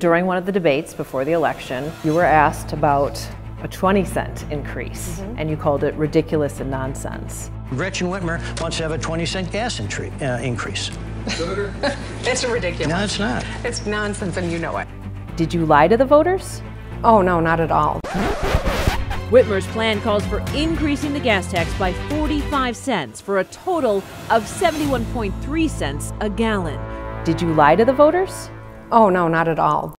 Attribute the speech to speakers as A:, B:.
A: During one of the debates before the election, you were asked about a 20 cent increase, and you called it ridiculous and nonsense.
B: Gretchen Whitmer wants to have a 20 cent gas intri- uh, increase.
C: It's ridiculous.
B: No, it's not.
C: It's nonsense and you know it.
A: Did you lie to the voters?
C: Oh, no, not at all.
D: Whitmer's plan calls for increasing the gas tax by 45 cents for a total of 71.3 cents a gallon.
A: Did you lie to the voters?
C: Oh, no, not at all.